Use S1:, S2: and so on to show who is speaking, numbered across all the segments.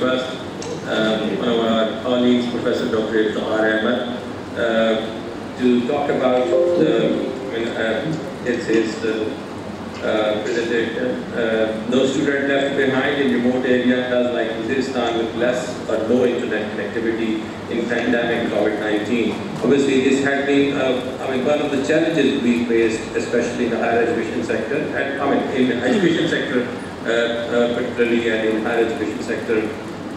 S1: request um, one of our colleagues, Professor Dr. Iftikhar Ahmed, uh, to talk about the, I mean, uh, his, his uh, uh, presentation. Uh, no student left behind in remote areas like Waziristan with less or no internet connectivity in pandemic COVID-19. Obviously, this has been, uh, I mean, one of the challenges we faced, especially in the higher education sector, and I mean, in the education sector particularly, and in higher education sector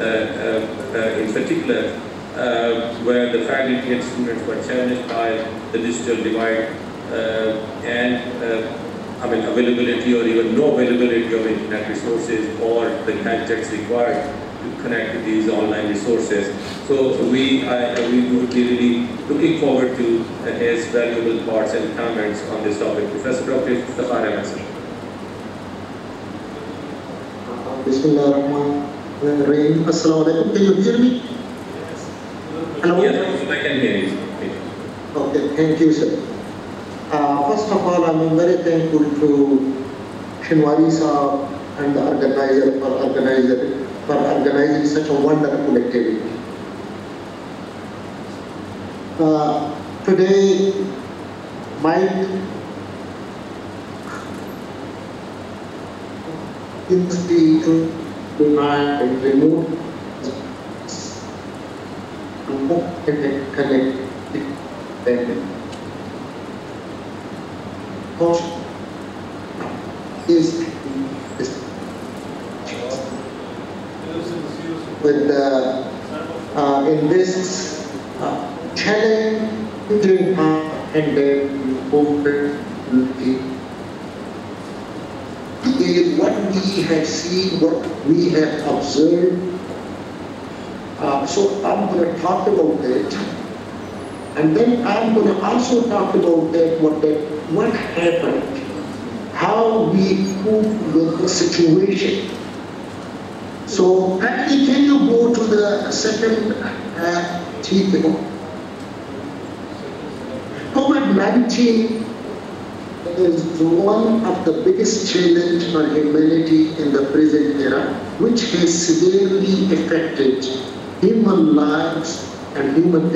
S1: in particular, uh, where the faculty and students were challenged by the digital divide uh, and uh, I mean, availability or even no availability of internet resources or the gadgets required to connect to these online resources. So we, I, we would be really looking forward to uh, his valuable thoughts and comments on this topic. Professor Dr. Iftikhar Ahmed. sir.
S2: Bismillahirrahmanirrahim. Assalamu alaikum. Can you hear me? Hello?
S1: Yes, I can hear you.
S2: Okay, thank you, sir. Uh, first of all, I'm very thankful to Shinwari Saab and the organizer for organizer for organizing such a wonderful activity. Uh, today, Mike is the tonight and remote connect connect is, is with the uh, in this uh, challenging and then openly is what we have seen, what we have observed. Uh, so I'm going to talk about that. And then I'm going to also talk about that, what, that, what happened, how we cope with the situation. So, actually, can you go to the second uh, TPO? COVID-19 is one of the biggest challenge for humanity in the present era, which has severely affected human lives and human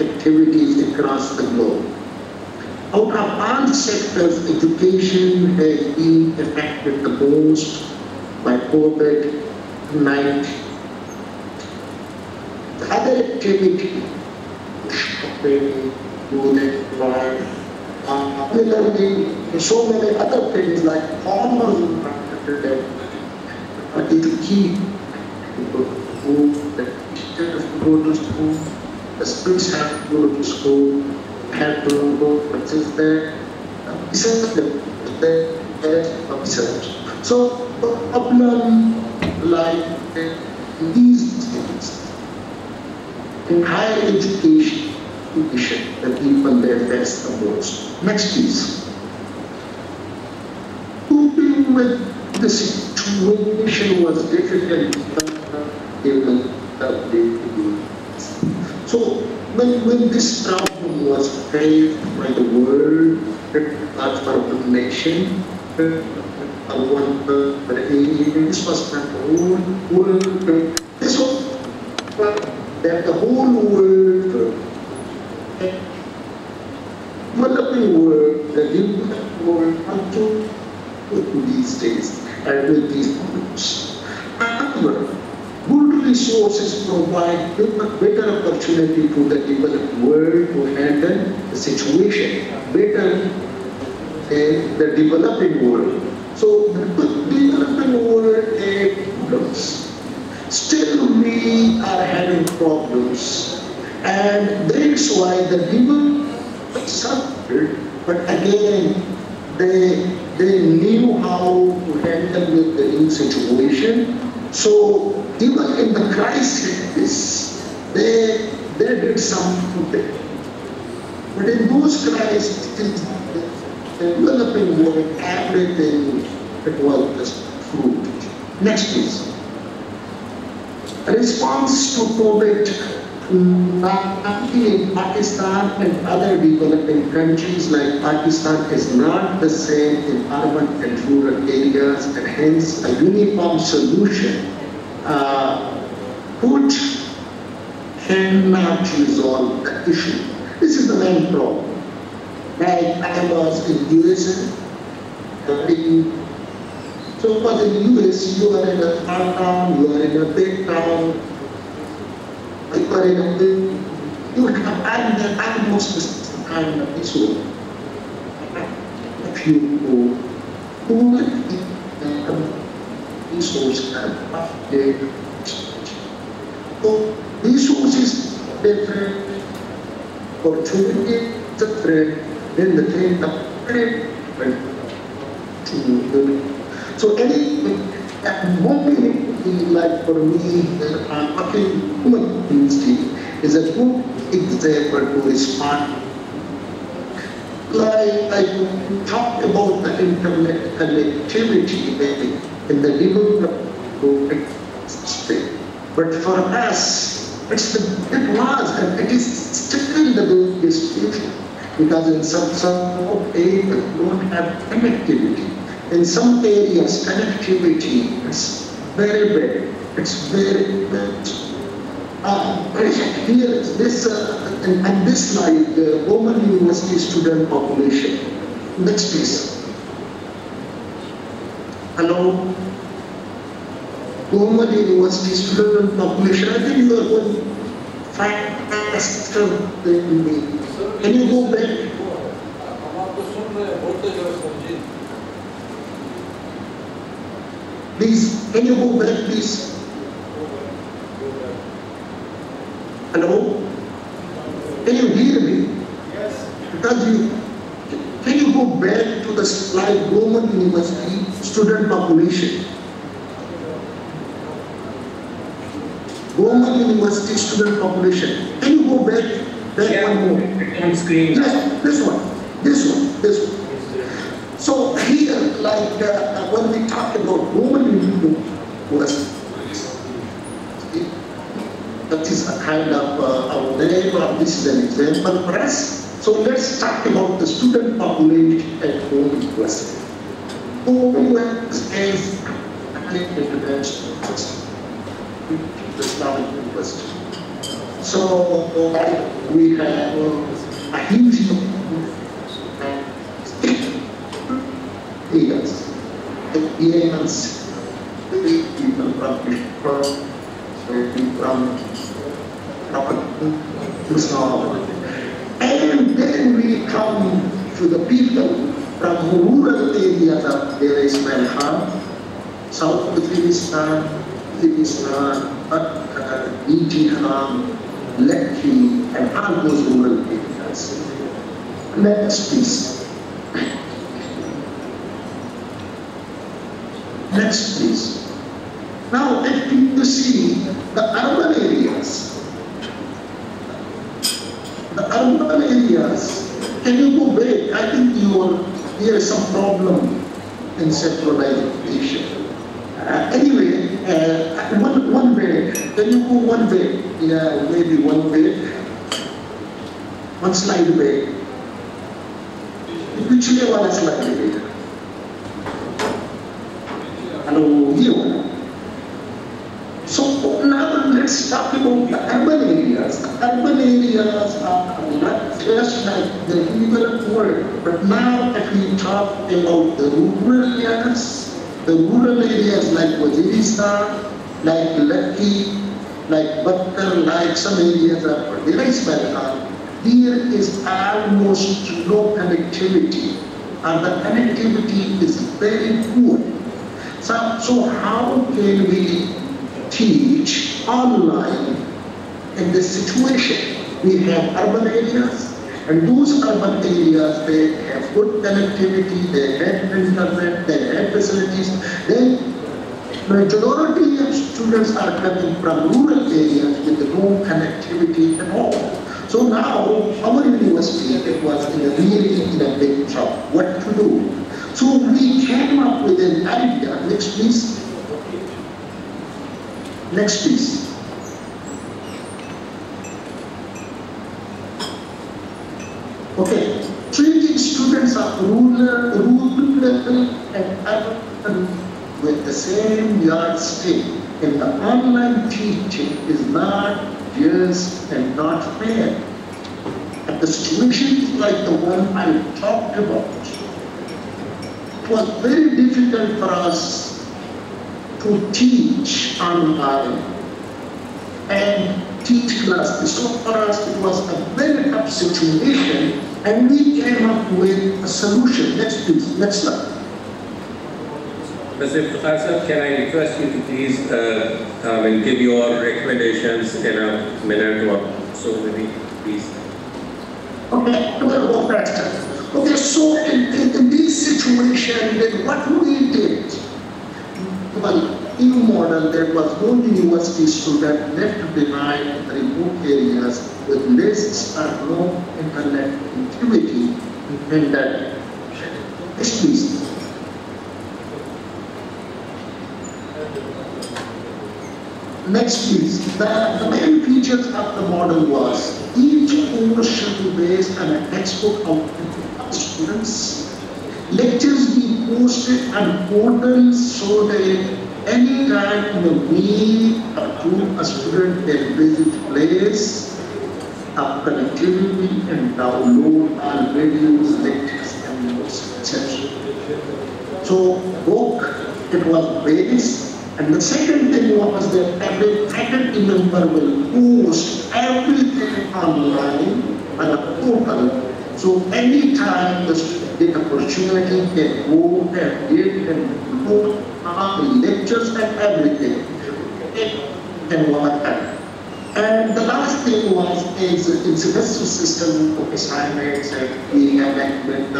S2: activities across the globe. Out of all sectors, education has been affected the most by COVID-19. The other activity, shopping, unit, uh, similarly, so many other things like formal but it keep. People who go to school, the students have to go to school, have to go to there. Research the research. So problem like these things in higher education, education the people they face the most. Next please. Coping with the situation was difficult given so when, when this problem was faced by the world, not for the nation, uh, uh, one, uh, this was the whole world, this was that the whole world, developing world, the world, up to these days and with these problems. However, good resources provide better opportunity to the developed world to handle the situation better than the developing world. So the developing world has problems. Still we are having problems. And that's why the developed suffered, but again, they, they knew how to handle with the new situation. So even in the crisis, they, they did something. But in those crises, the developing world, everything, it was just fruit. Next please. Response to COVID in Pakistan and other developing countries like Pakistan is not the same in urban and rural areas and hence a uniform solution uh, which cannot resolve the issue. This is the main problem. Like I was in USA, so for the US, you are in a small town, you are in a big town, are in a big, you have the of issue. If you go, who resource and so resources different, then the so any at moment like for me, I'm working human industry is a good example to respond. Like I talked about the internet connectivity in the development state. But for us, it's the, it was and it is still the biggest issue because in some some areas don't have connectivity. In some areas, connectivity is very bad. It's very bad. Uh, here, this uh, and, this slide, the Gomal University student population. Next, please. Hello. Gomal University student population. I think you are going faster than me. Can you go back? Please, can you go back, please? Hello? Can you hear me?
S3: Yes.
S2: Because you, can you go back to the slide Gomal University student population? Gomal University student population. Can you go back, back one more?
S1: On screen.
S2: Yes, this one, this one, this one. So here, like uh, when we talk about University, that is a kind of uh, our name, or this is an example for us. So let's talk about the student population at home Gomal University. Gomal University is an international. Islamic University. So uh, we have uh, a huge years. Years, people from from And then we come to the people from rural areas of Dera Ismail Khan, South Waziristan, Waziristan, Akkar, Ijiham, Lekki, and all those rural areas. Next, please. Next, please see the urban areas. The urban areas, can you go back? I think you are, there is some problem in centralization. education. Uh, anyway, uh, one, one way, can you go one way? Yeah, maybe one way. One slide way. Which way one slide way? Talk about the urban areas. The urban areas are not just like the developed world, but now if we talk about the rural areas, the rural areas like Waziristan, like Lucky, like Batkar, like some areas of Waziristan, there is almost no connectivity, and the connectivity is very poor. So, so how can we teach online in this situation? We have urban areas, and those urban areas, they have good connectivity, they have internet, they have facilities. Then majority of students are coming from rural areas with no connectivity at all. So now our university it was in a really in a big trouble. What to do? So we came up with an idea. Next, please. Next, please. Okay, treating students of rural, rural and urban with the same yardstick in the online teaching is not just and not fair. And the situations like the one I talked about, it was very difficult for us to teach online and teach classes. So for us, it was a very tough situation, and we came up with a solution. Next, please. Next slide.
S1: Mr. Iftikhar sir, can I request you to please uh, and give your recommendations in a minute or so, maybe, please?
S2: Okay, go faster. Okay, so in, in, in this situation, then what we did, in a model, there was no university student left behind in the remote areas with less or no internet connectivity in that. Please. Next please. The, the main features of the model was each should be based on a textbook of students. Lectures posted on portals so that any time the week or two a student can visit place of connectivity and download all videos, lectures and notes, etc. So book, it was based and the second thing was that every faculty member will post everything online on a portal. So anytime the get opportunity, can go and get and look at the lectures and everything. And what. And the last thing was is in semester system of assignments and we have like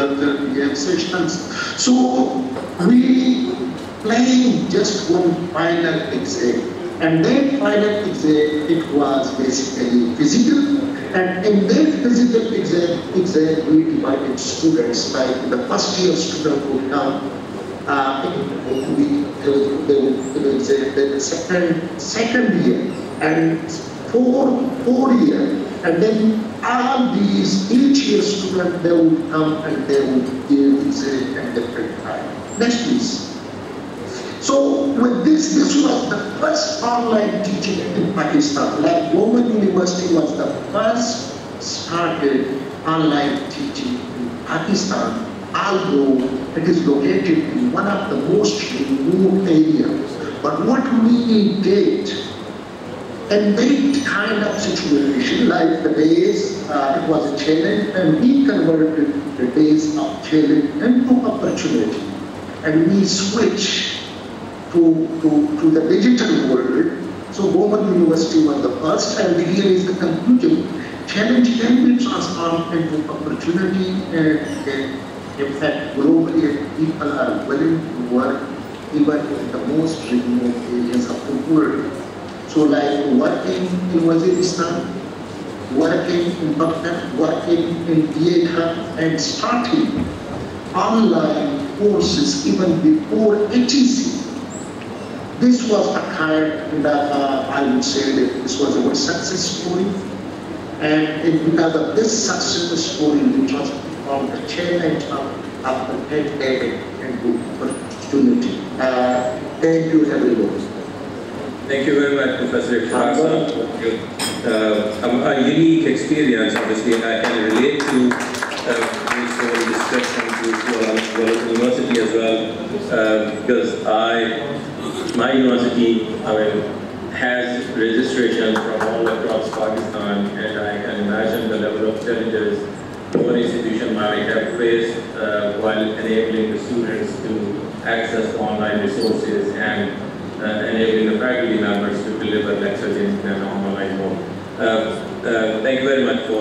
S2: we have sessions. So we playing just one final exam. And then final exam, it was basically physical. And in that physical exam, exam we divided students, like the first year student would come, uh, we, they would, they would exam, then the second, second year, and four, four year, and then all these, each year student, they would come and they would give exam at different time. Next please. So with this, this was the first online teaching in Pakistan. Like Gomal University was the first started online teaching in Pakistan, although it is located in one of the most remote areas. But what we did in that kind of situation, like the days, uh, it was a challenge, and we converted the days of challenge into opportunity. And we switched to, to, to the digital world. So Gomal University was the first, and here is the conclusion. Challenge can be transformed into opportunity, and, and in fact, globally, people are willing to work even in the most remote areas of the world. So like working in Waziristan, working in Baghdad, working in theater, and starting online courses even before HEC this was a kind that uh, I would say that this was a very success story. And it, because of this success story, we transformed the challenge of, of the pandemic into opportunity. Uh, thank you, everyone.
S1: Thank you very much, Professor Iftikhar. Uh, a unique experience, obviously, I can relate to uh, this whole discussion to, to University as well, uh, because I my university I mean, has registration from all across Pakistan and I can imagine the level of challenges our institution might have faced uh, while enabling the students to access online resources and uh, enabling the faculty members to deliver lectures in an online mode. Uh, uh, thank you very much for